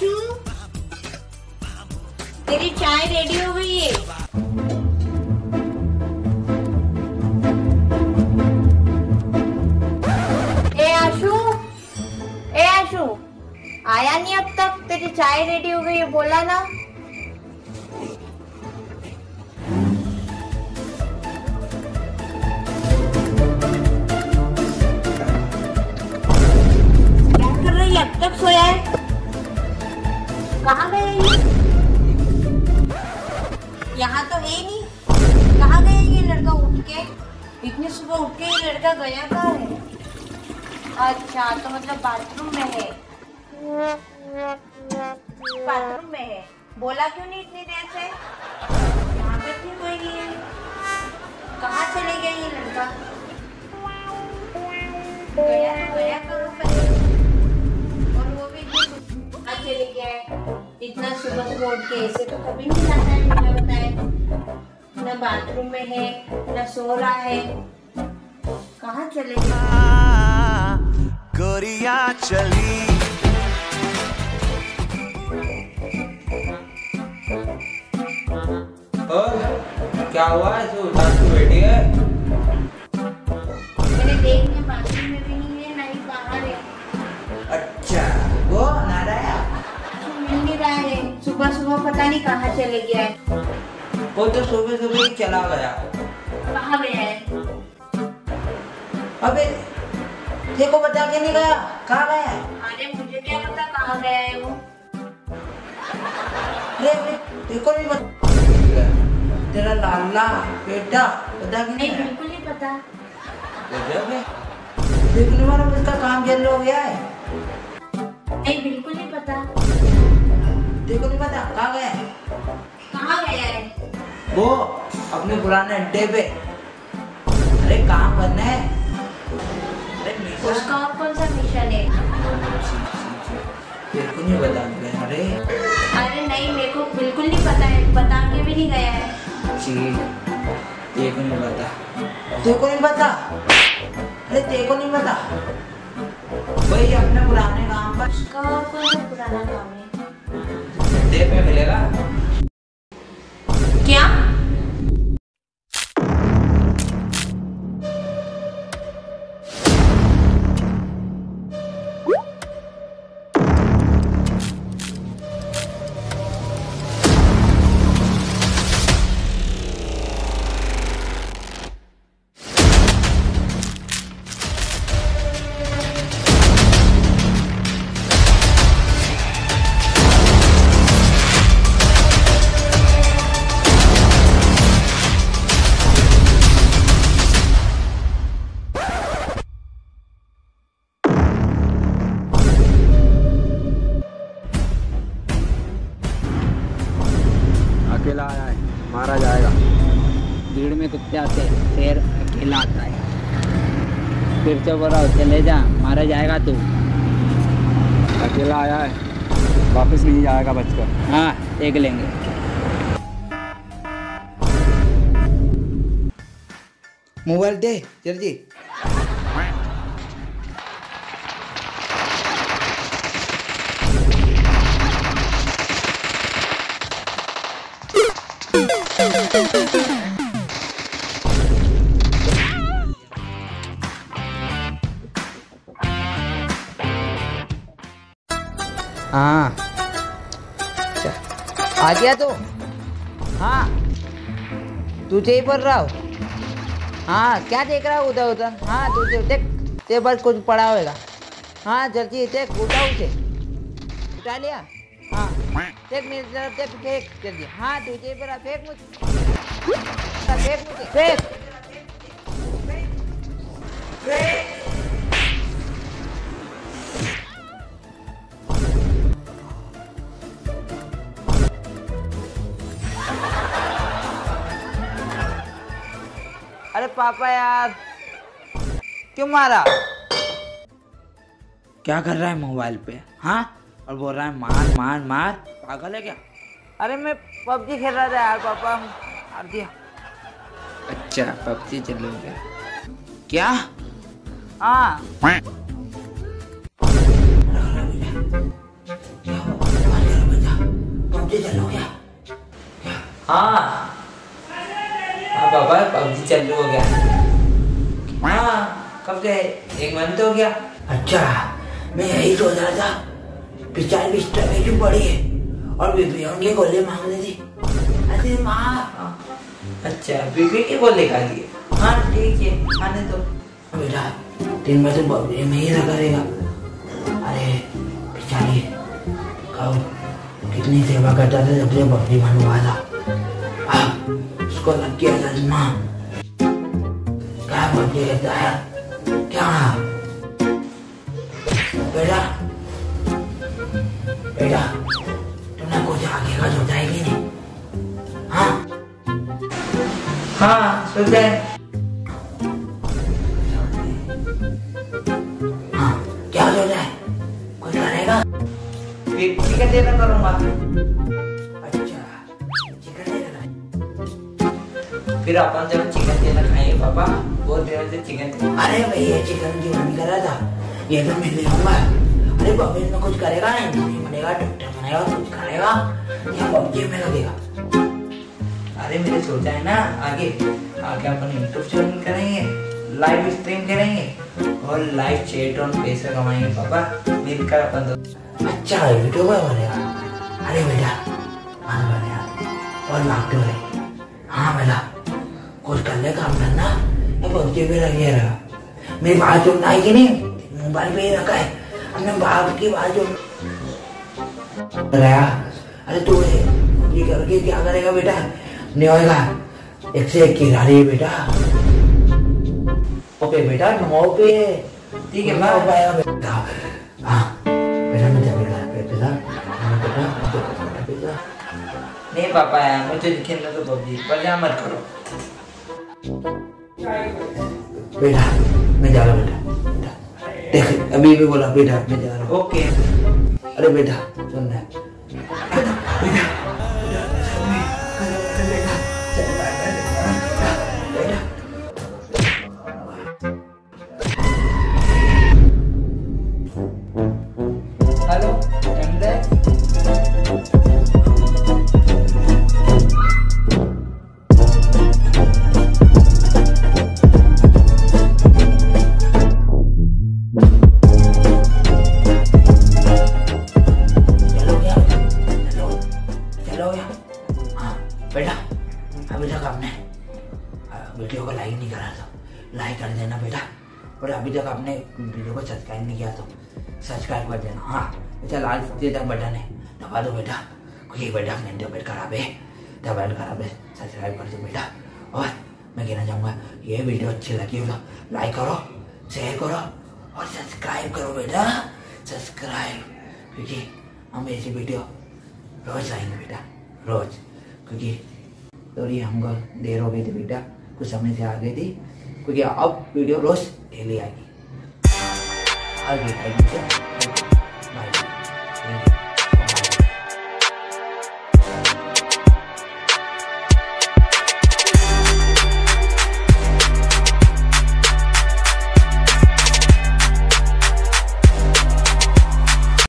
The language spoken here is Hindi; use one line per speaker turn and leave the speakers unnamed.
तो
तेरी चाय रेडी हो गई? चाय रेडी हो गई है, बोला ना। अब तक सोया है? कहाँ गए यहाँ तो है नहीं। कहाँ गया ये लड़का उठ के? इतनी सुबह उठ के ये लड़का गया कहाँ है? अच्छा तो मतलब बाथरूम में है। बाथरूम में है। बोला क्यों नहीं इतनी देर से? यहाँ क्यों कोई नहीं है? कहाँ चले गया ये लड़का? गया तो गया इतनी गया सुबह सुबह उठ के ऐसे तो कभी नहीं जाता है, मुझे बताए न बाथरूम में है, न सो रहा है। कहाँ चले गए
गोरिया चली
क्या हुआ है? जो उदास तू बैठी है।
मैंने देख लिया बाथरूम में भी नहीं है ना ही बाहर है।
अच्छा वो नाराया
मिल नहीं रहा है। सुबह सुबह पता नहीं कहाँ चले गया है।
वो तो सुबह सुबह ही चला गया।
कहाँ गया है?
अबे देखो बता के नहीं गया कहाँ गया है?
अरे मुझे क्या पता कहाँ गया है वो।
अरे अरे देखो नहीं बता तेरा लाला बेटा बता के नहीं
बिल्कुल नहीं पता।
देखने वाला उसका काम जल्द हो गया है?
नहीं बिल्कुल नहीं पता।
देखो नहीं पता कहाँ गया है?
कहाँ गया है?
वो अपने पुराने अड्डे पे। अरे काम करना है। अरे
उसका और कौन सा मिशन है
को नहीं बता अरे।
अरे नहीं मेरे को बिल्कुल नहीं पता है बता के भी नहीं गया है।
जी तेरे को नहीं पता। तेरे को नहीं पता? अरे तेरे को नहीं पता? वही अपने पुराने काम पर।
कहाँ और कौन सा पुराना काम है
अड्डे पे मिलेगा?
अकेला आया है मारा जाएगा।
भीड़ में कुत्ते आते हैं, शेर अकेला आता है फिर से बोला चले जा मारा जाएगा तू।
अकेला आया है वापस नहीं जाएगा बचकर।
हाँ देख लेंगे।
मोबाइल दे जल्दी। हाँ। आ गया तू? हाँ। तुझे ही पढ़ रहा हो? हाँ क्या देख रहा है उधर उधर? हाँ तुझे देख तेरे पास कुछ पड़ा होगा हाँ जल्दी देख, उठा उसे। उठा लिया? हाँ देख तरफ़ देख फेंक जल्दी हाँ फेंक मुझे। फेंक मुझे। फेंक अरे पापा यार, क्यों मारा? क्या कर रहा है मोबाइल पे? हाँ? और बोल रहा है मार मार मार। पागल है क्या? अरे मैं पबजी खेल रहा था यार पापा मार दिया। अच्छा पबजी चलो क्या? क्या हाँ हाँ। हाँ पापा पबजी चालू हो गया। हाँ कब से एक मंथ हो गया। अच्छा मैं यही सोच रहा था। पिछाड़ बिस्तर में क्यों पड़ी है। और बीबी के गोले मांग रही थी। अरे माँ। अच्छा बीबी के गोले खा लिए? हाँ ठीक है खाने दो। बेटा दिन में तो में ही रखा रहेगा। अरे पिछाड़ी कहो कितनी सेवा करता था जब से बबरी बनवा था। अब उसको लग गया सजमा क्या बबरी कहता है? क्या? बेटा बेटा तुमने कुछ आगे का सोचा है कि नहीं? हाँ? हाँ सोचा है। हाँ क्या सोचा है? कुछ करेगा फिर चिकन देना करूँगा। अच्छा चिकन देना फिर अपन जब चिकन देना खाएँगे पापा वो देर से चिकन अरे भाई ये चिकन की मम्मी करा था। ये तो मैं ले आऊँगा अरे बब्बी में कुछ करेगा नहीं नहीं बनेगा डॉक्टर बनेगा कुछ करेगा या बब्बी में लगेगा अरे मैंने सोचा है ना आगे आगे अपन यूट्यूब चैनल करेंगे लाइव स्ट्रीम करेंगे और लाइव चैट ऑन पैसे कमाएँगे पापा मिलकर अपन तो अच्छा यूट्यूबर बनेगा अरे बेटा मान बनेगा और लाखों रहे हाँ बेटा कुछ कर ले काम करना पबजी पे लगे रहा मेरी बात है कि नहीं मोबाइल पे ही रखा है हमने बाप की बात सुन अरे तू ये करके क्या करेगा बेटा? नहीं होएगा एक से एक रही है बेटा। ओके बेटा नौ पे ठीक है मैं पाएगा बेटा। हाँ बेटा मैं बेटा हाँ, बेटा बेटा बेटा नहीं पापा मुझे खेलना तो पबजी पर मत करो। बेटा मैं जा रहा बेटा। देख अभी भी बोला बेटा मैं जा रहा हूँ। ओके। अरे बेटा सुन रहा हेलो करा तो लाइक कर देना बेटा। और अभी तक आपने वीडियो को सब्सक्राइब नहीं किया तो सब्सक्राइब कर देना। हाँ बेटा, लाल सफ़ेद बटन है। दबा दो बेटा। क्योंकि बेटा अपने तबियत खराब है तबियत खराब है सब्सक्राइब कर दो बेटा। और मैं कहना चाहूँगा, ये वीडियो अच्छी लगी हो तो लाइक करो शेयर करो और सब्सक्राइब करो बेटा। सब्सक्राइब क्योंकि हम ऐसी वीडियो रोज आएँगे बेटा। रोज। क्योंकि थोड़ी हमको देर हो गई थी बेटा। कुछ समय से आ गई थी क्योंकि अब वीडियो रोज डेली आएगी। आगे आएगी।